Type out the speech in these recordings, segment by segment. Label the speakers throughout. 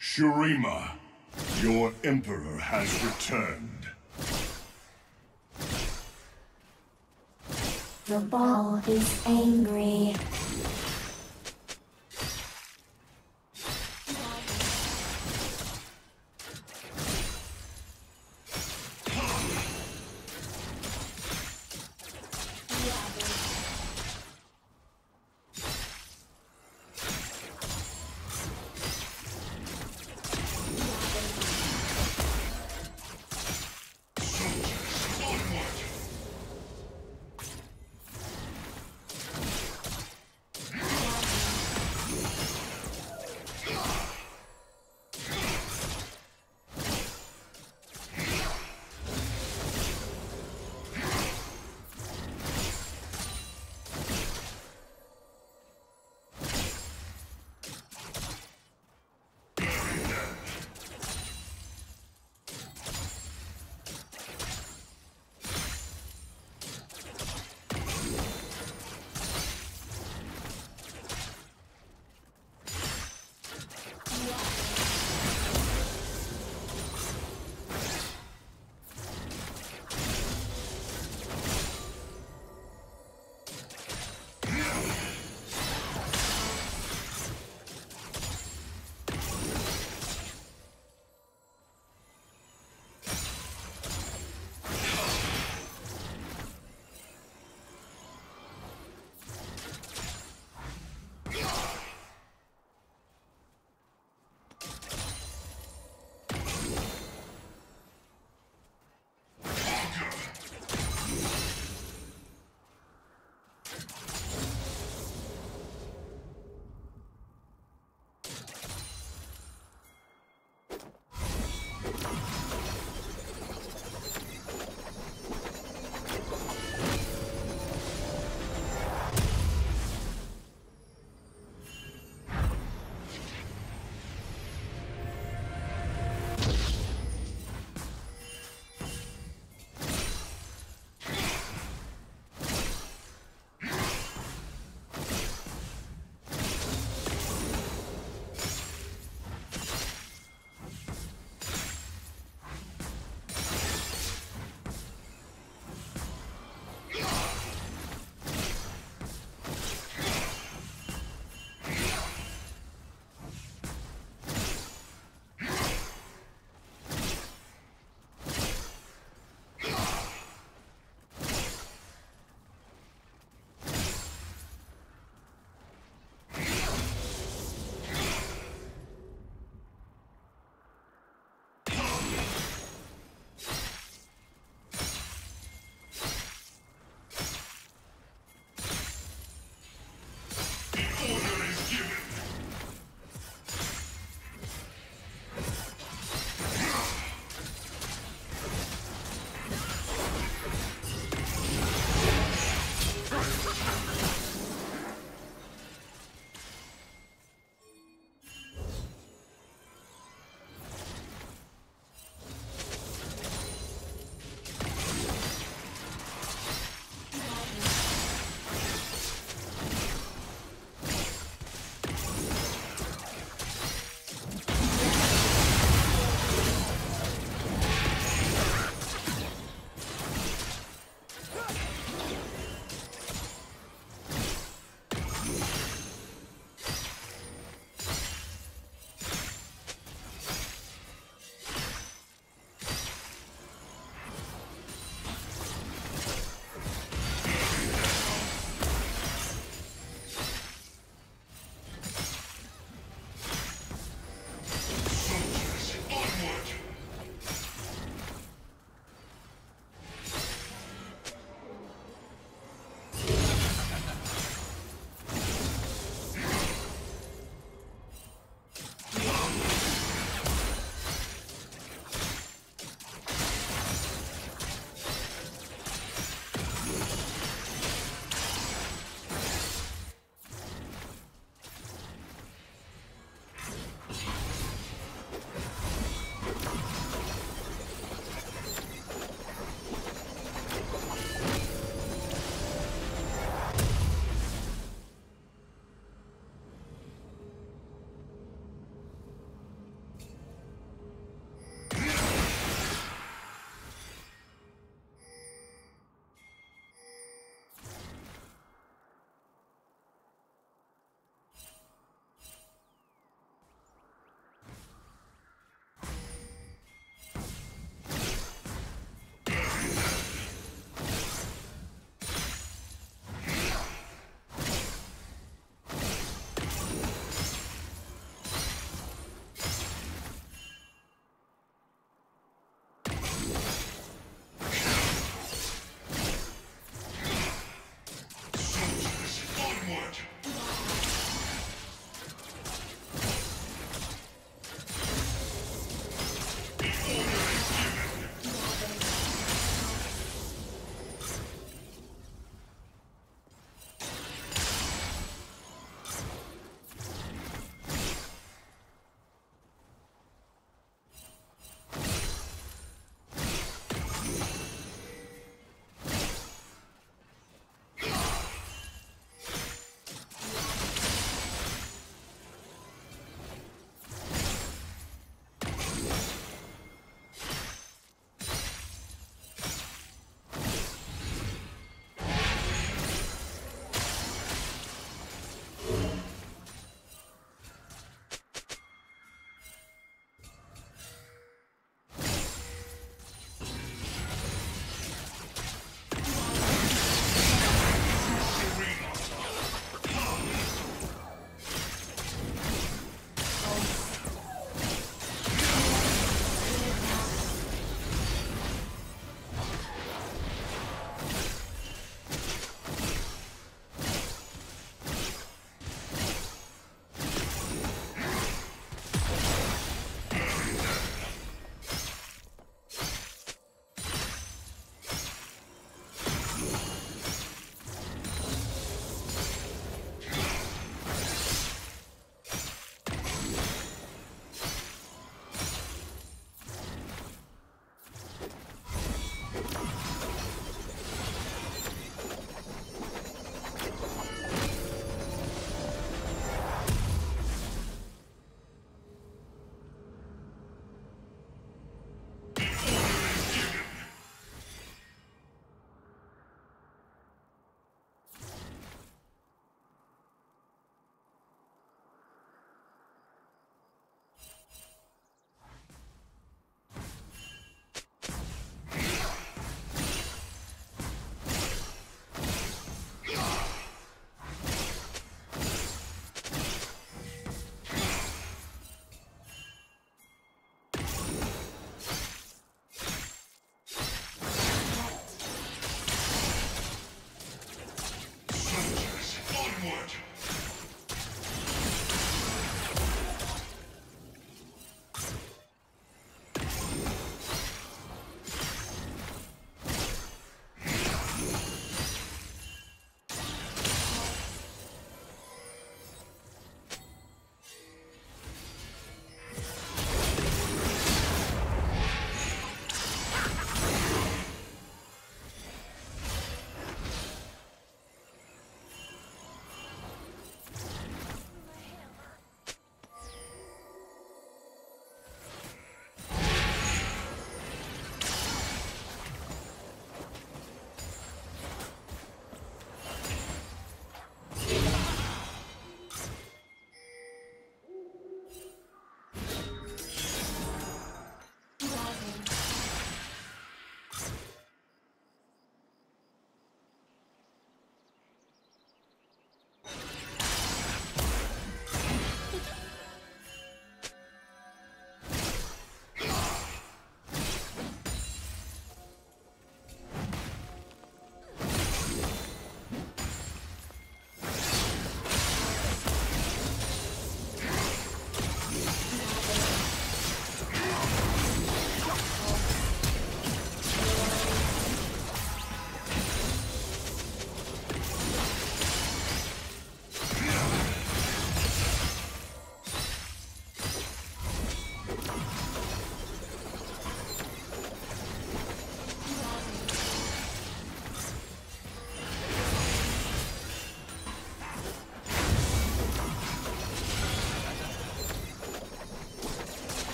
Speaker 1: Shurima, your Emperor has returned.
Speaker 2: The ball is angry.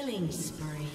Speaker 3: Killing spree.